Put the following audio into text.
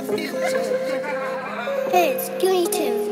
Hey, it's Gooney Tunes.